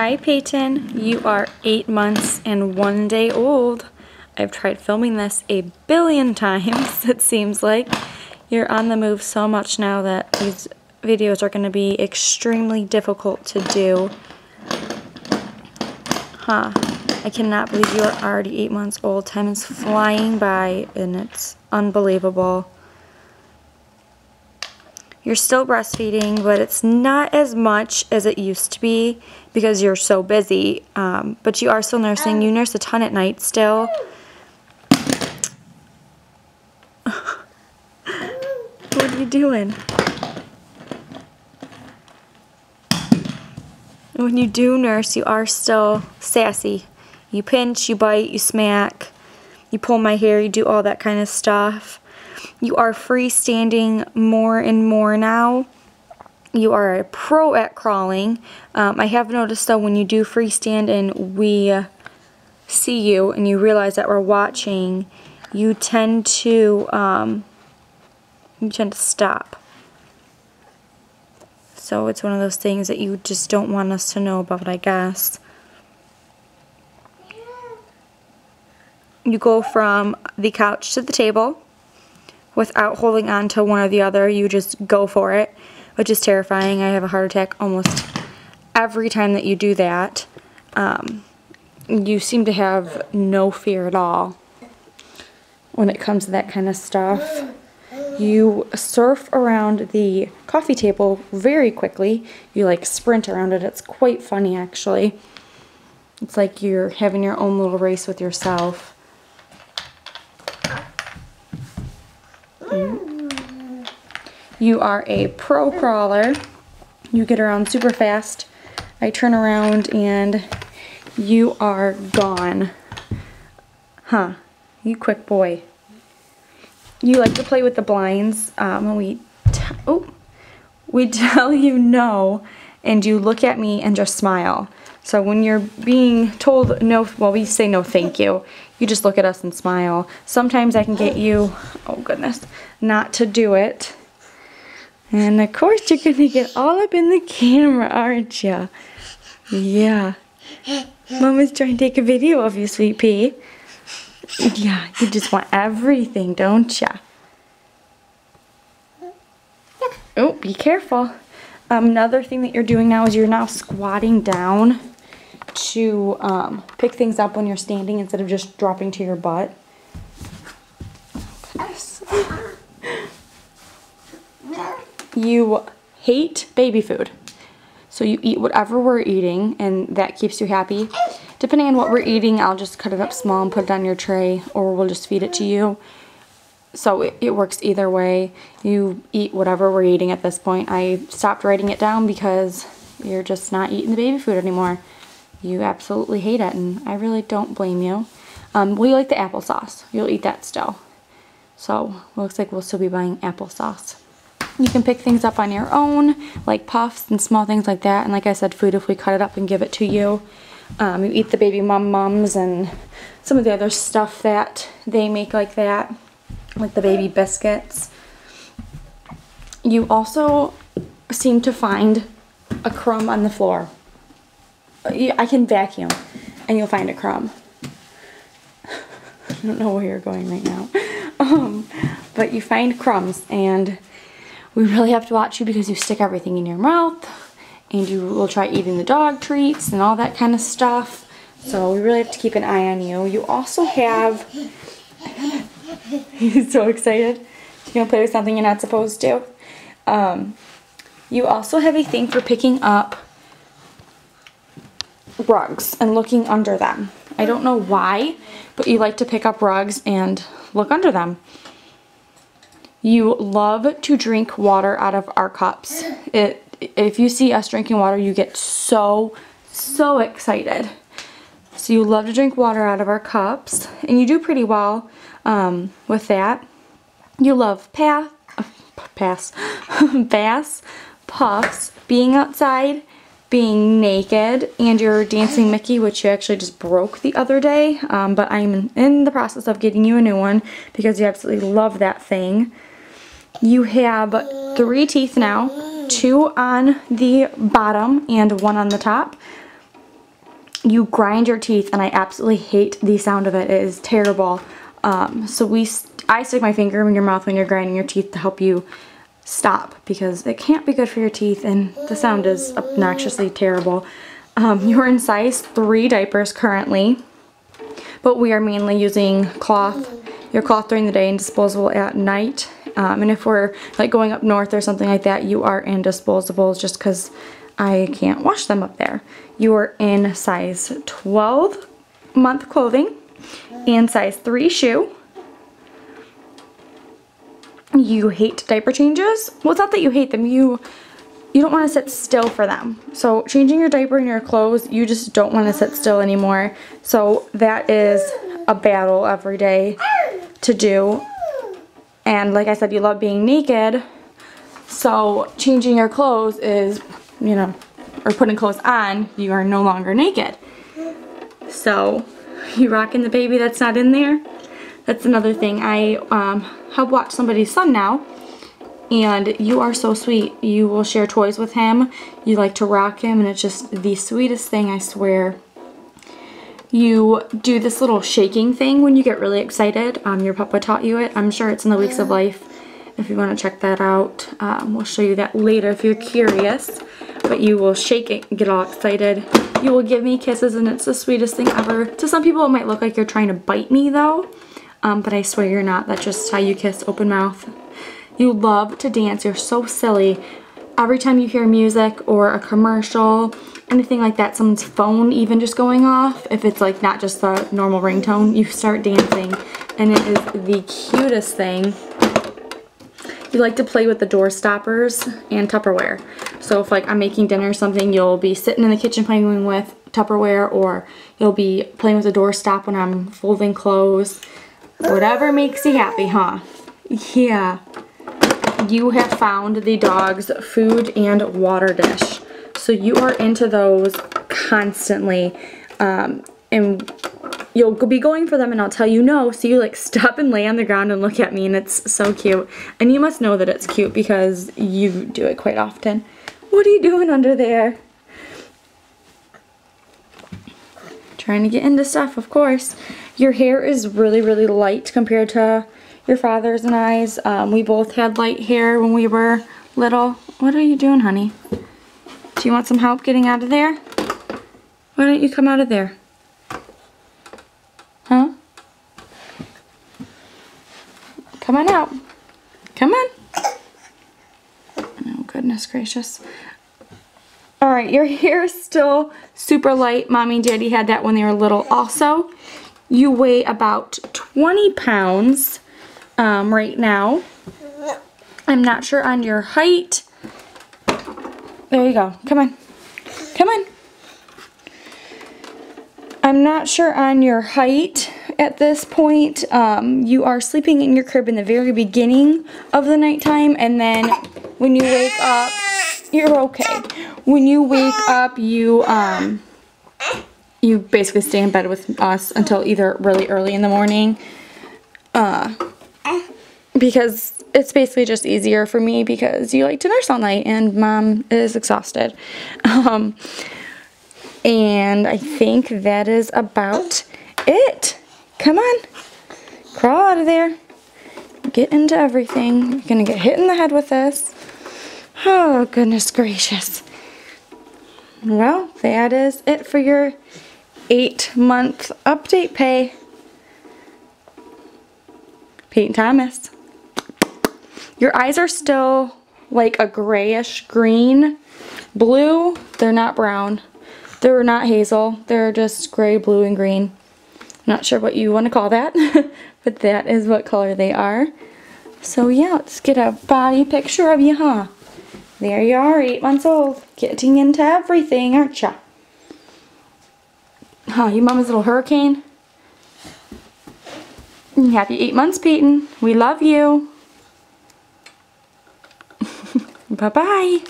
Hi Peyton, you are eight months and one day old. I've tried filming this a billion times, it seems like. You're on the move so much now that these videos are going to be extremely difficult to do. Huh. I cannot believe you are already eight months old. Time is flying by and it's unbelievable. You're still breastfeeding, but it's not as much as it used to be because you're so busy. Um, but you are still nursing. You nurse a ton at night still. what are you doing? When you do nurse, you are still sassy. You pinch, you bite, you smack, you pull my hair, you do all that kind of stuff. You are freestanding more and more now. You are a pro at crawling. Um, I have noticed though when you do freestand and we see you and you realize that we're watching, you tend to um, you tend to stop. So it's one of those things that you just don't want us to know about, I guess. You go from the couch to the table without holding on to one or the other. You just go for it, which is terrifying. I have a heart attack almost every time that you do that. Um, you seem to have no fear at all when it comes to that kind of stuff. You surf around the coffee table very quickly. You like sprint around it. It's quite funny actually. It's like you're having your own little race with yourself. You are a pro crawler. You get around super fast. I turn around and you are gone. Huh. You quick boy. You like to play with the blinds. Um, we, oh, we tell you no and you look at me and just smile. So when you're being told no, well, we say no thank you, you just look at us and smile. Sometimes I can get you, oh goodness, not to do it. And of course you're to get all up in the camera, aren't you? Yeah. Mama's trying to take a video of you, sweet pea. Yeah, you just want everything, don't ya? Oh, be careful. Um, another thing that you're doing now is you're now squatting down to um, pick things up when you're standing instead of just dropping to your butt. You hate baby food. So you eat whatever we're eating and that keeps you happy. Depending on what we're eating, I'll just cut it up small and put it on your tray or we'll just feed it to you. So it, it works either way. You eat whatever we're eating at this point. I stopped writing it down because you're just not eating the baby food anymore you absolutely hate it, and I really don't blame you. Um, we like the applesauce. You'll eat that still. So, looks like we'll still be buying applesauce. You can pick things up on your own, like puffs and small things like that. And like I said, food if we cut it up and give it to you. Um, you eat the baby mum mums and some of the other stuff that they make like that, like the baby biscuits. You also seem to find a crumb on the floor. I can vacuum and you'll find a crumb. I don't know where you're going right now. Um, but you find crumbs and we really have to watch you because you stick everything in your mouth and you will try eating the dog treats and all that kind of stuff. So we really have to keep an eye on you. You also have, he's so excited. You're gonna play with something you're not supposed to. Um, you also have a thing for picking up rugs and looking under them. I don't know why, but you like to pick up rugs and look under them. You love to drink water out of our cups. It, if you see us drinking water, you get so, so excited. So you love to drink water out of our cups, and you do pretty well um, with that. You love path, pass, bass, puffs, being outside, being naked and your dancing Mickey which you actually just broke the other day um, but I'm in the process of getting you a new one because you absolutely love that thing. You have three teeth now, two on the bottom and one on the top. You grind your teeth and I absolutely hate the sound of it. It is terrible. Um, so we, I stick my finger in your mouth when you're grinding your teeth to help you stop because it can't be good for your teeth and the sound is obnoxiously terrible. Um, you're in size 3 diapers currently, but we are mainly using cloth, your cloth during the day and disposable at night. Um, and if we're like going up north or something like that, you are in disposables just because I can't wash them up there. You are in size 12 month clothing and size 3 shoe. You hate diaper changes. Well, it's not that you hate them. You you don't want to sit still for them. So changing your diaper and your clothes, you just don't want to sit still anymore. So that is a battle every day to do. And like I said, you love being naked. So changing your clothes is, you know, or putting clothes on, you are no longer naked. So you rocking the baby that's not in there? That's another thing. I um, help watch somebody's son now and you are so sweet. You will share toys with him. You like to rock him and it's just the sweetest thing, I swear. You do this little shaking thing when you get really excited. Um, your papa taught you it. I'm sure it's in the Weeks of Life if you want to check that out. Um, we'll show you that later if you're curious. But you will shake it get all excited. You will give me kisses and it's the sweetest thing ever. To some people it might look like you're trying to bite me though. Um, but I swear you're not. That's just how you kiss open mouth. You love to dance. You're so silly. Every time you hear music or a commercial, anything like that, someone's phone even just going off, if it's like not just the normal ringtone, you start dancing. And it is the cutest thing. You like to play with the door stoppers and Tupperware. So if like I'm making dinner or something, you'll be sitting in the kitchen playing with Tupperware or you'll be playing with the door stop when I'm folding clothes. Whatever makes you happy, huh? Yeah you have found the dog's food and water dish. So you are into those constantly. Um, and you'll be going for them and I'll tell you no. So you like stop and lay on the ground and look at me and it's so cute. And you must know that it's cute because you do it quite often. What are you doing under there? Trying to get into stuff, of course. Your hair is really, really light compared to your father's and I's. Um, we both had light hair when we were little. What are you doing, honey? Do you want some help getting out of there? Why don't you come out of there? Huh? Come on out. Come on. Oh, goodness gracious. Alright, your hair is still super light. Mommy and Daddy had that when they were little also. You weigh about 20 pounds um, right now. I'm not sure on your height. There you go. Come on. Come on. I'm not sure on your height at this point. Um, you are sleeping in your crib in the very beginning of the nighttime and then when you wake up, you're okay. When you wake up, you um, you basically stay in bed with us until either really early in the morning. Uh, because it's basically just easier for me because you like to nurse all night and mom is exhausted. Um, and I think that is about it. Come on. Crawl out of there. Get into everything. You're going to get hit in the head with this. Oh, goodness gracious. Well, that is it for your eight month update pay. Peyton Thomas. Your eyes are still like a grayish green. Blue, they're not brown. They're not hazel. They're just gray, blue, and green. Not sure what you want to call that, but that is what color they are. So yeah, let's get a body picture of you, huh? There you are, eight months old. Getting into everything, aren't you? Huh, you mama's little hurricane? Happy eight months, Peyton. We love you. Bye-bye.